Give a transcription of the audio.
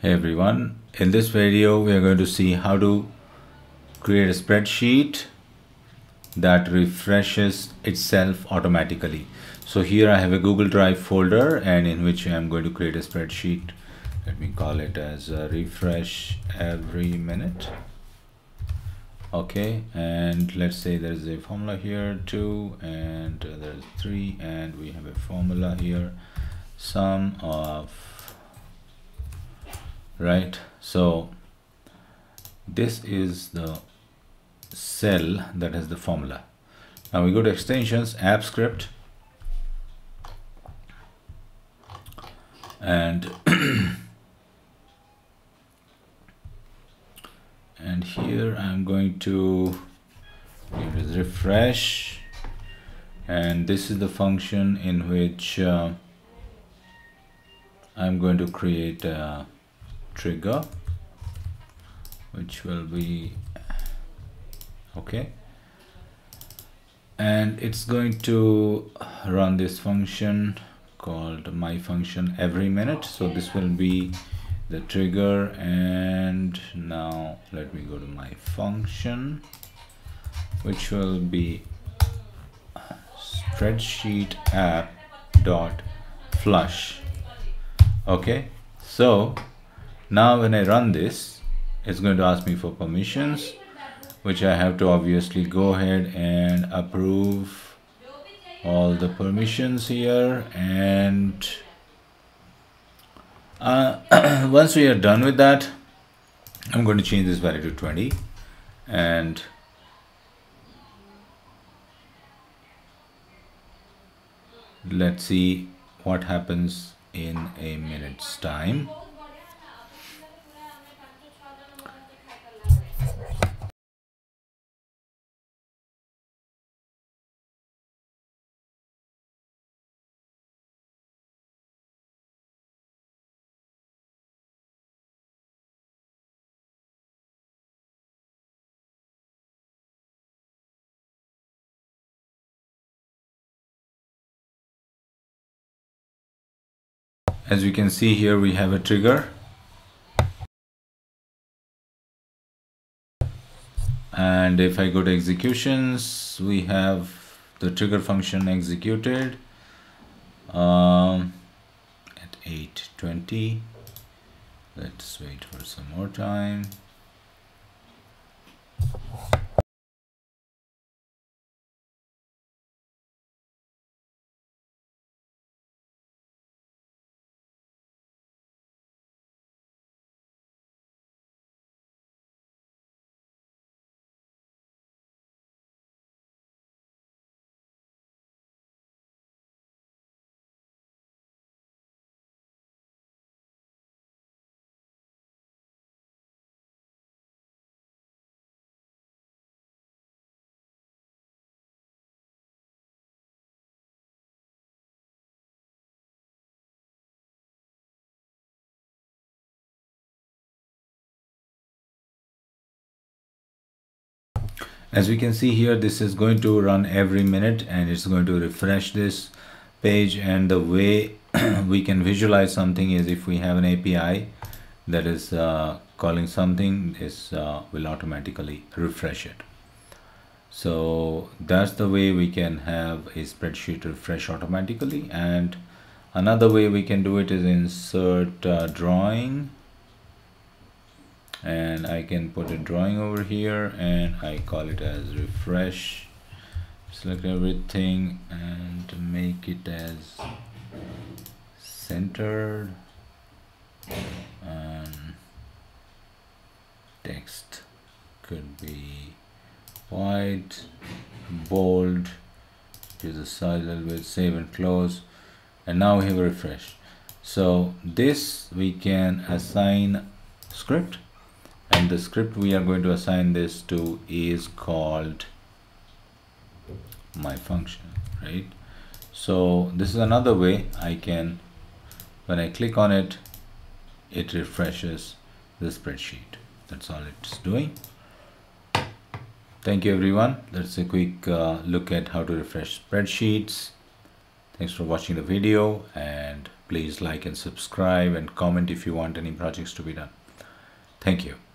Hey everyone, in this video we are going to see how to create a spreadsheet that refreshes itself automatically. So here I have a Google Drive folder and in which I am going to create a spreadsheet. Let me call it as refresh every minute. Okay, and let's say there's a formula here too and there's three and we have a formula here sum of right? So this is the cell that has the formula. Now we go to extensions app script and and here I'm going to refresh and this is the function in which uh, I'm going to create a trigger which will be okay. And it's going to run this function called my function every minute. So this will be the trigger. And now let me go to my function which will be spreadsheet app dot flush. Okay so now when I run this it's going to ask me for permissions which I have to obviously go ahead and approve all the permissions here and uh, once we are done with that I'm going to change this value to 20 and let's see what happens in a minute's time as we can see here we have a trigger. And if I go to executions we have the trigger function executed. Um, at 820 let's wait for some more time as we can see here this is going to run every minute and it's going to refresh this page. And the way we can visualize something is if we have an API that is uh, calling something this uh, will automatically refresh it. So that's the way we can have a spreadsheet refresh automatically. And another way we can do it is insert uh, drawing and I can put a drawing over here and I call it as refresh. Select everything and make it as centered. And text could be white bold use the size a little bit save and close. And now we have a refresh. So this we can assign script and the script we are going to assign this to is called my function right? So this is another way I can when I click on it it refreshes the spreadsheet. That's all it's doing. Thank you everyone. That's a quick uh, look at how to refresh spreadsheets. Thanks for watching the video and please like and subscribe and comment if you want any projects to be done. Thank you